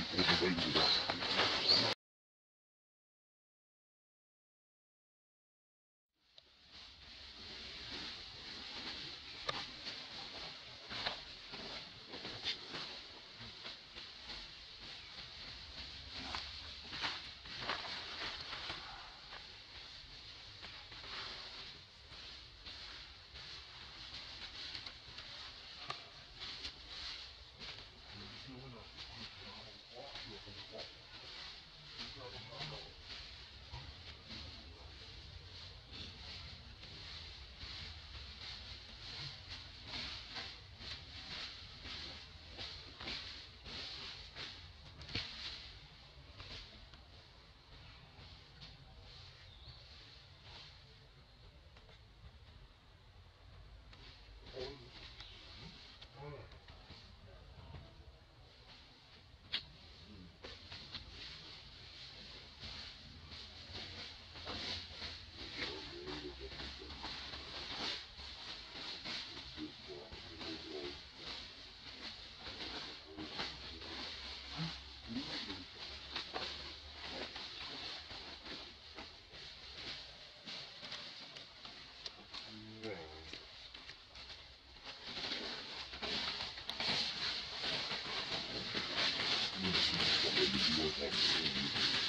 keep people waiting. Thank you.